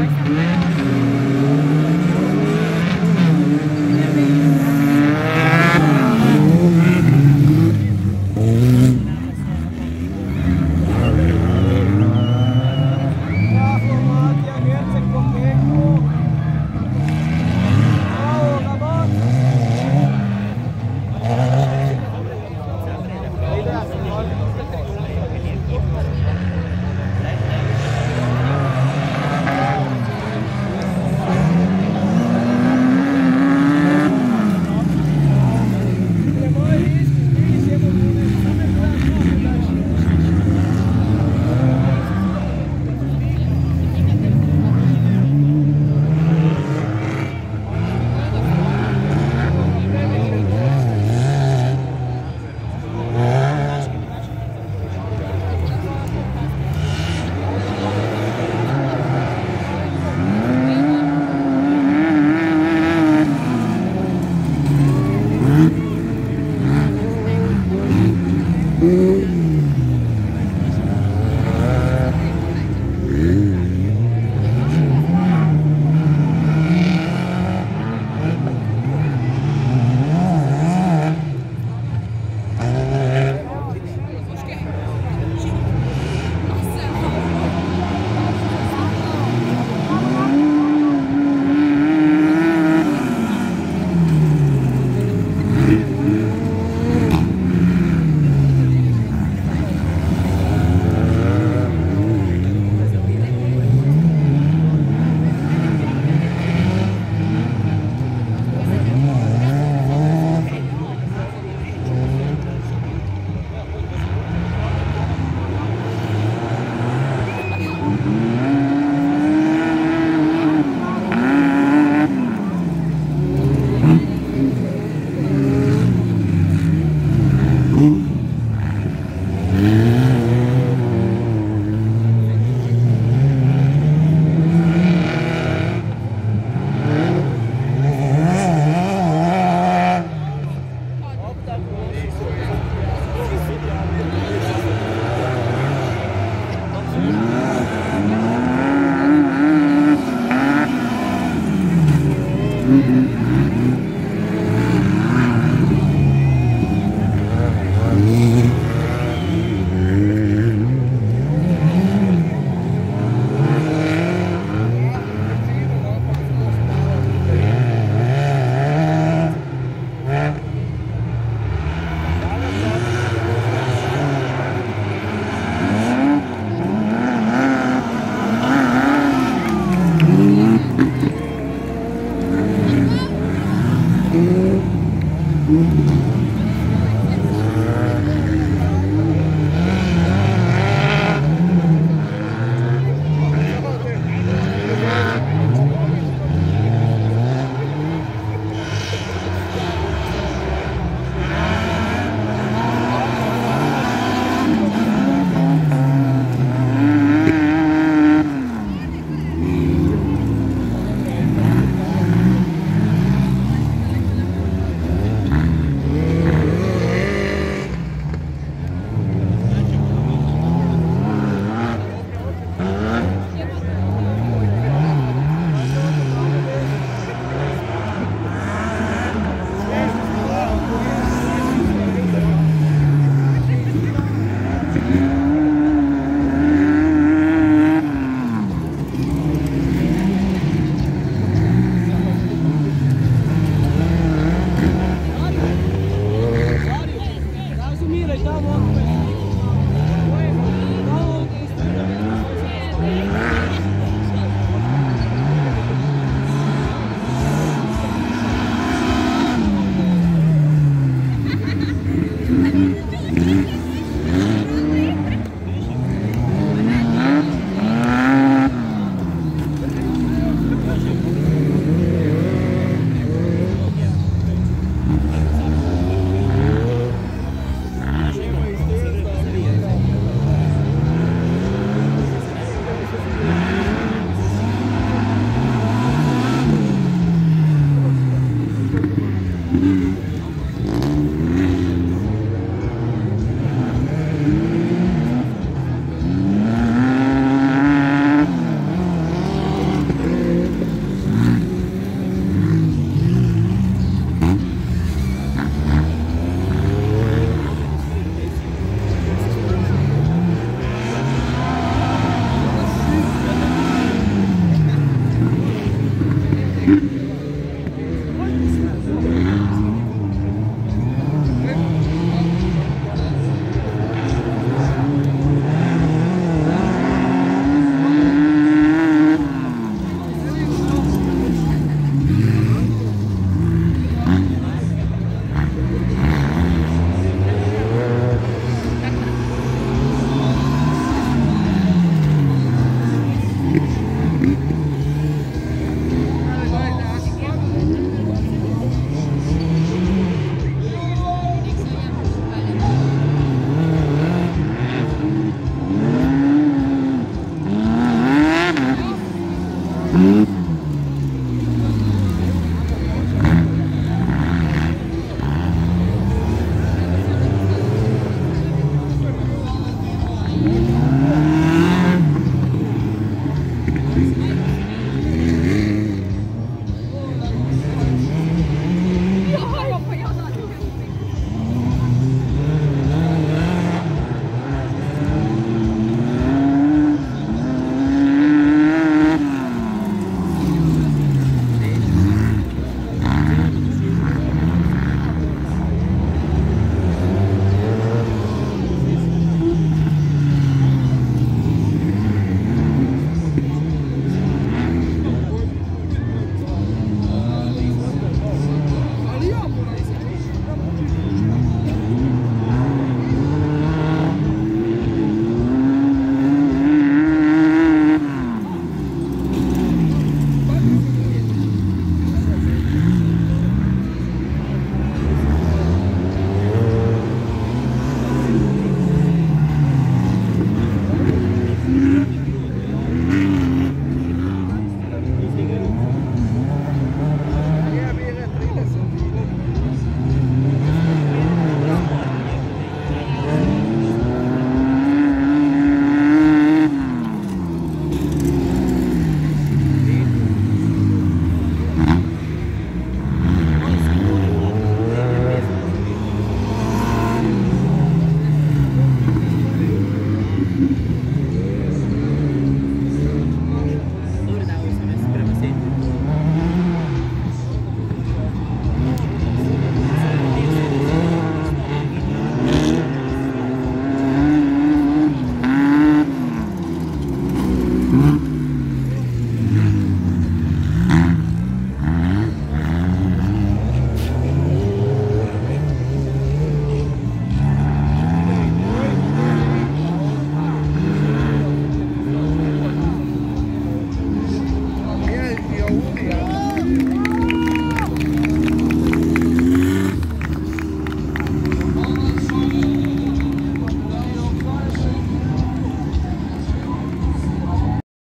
Estamos. Mm-hmm.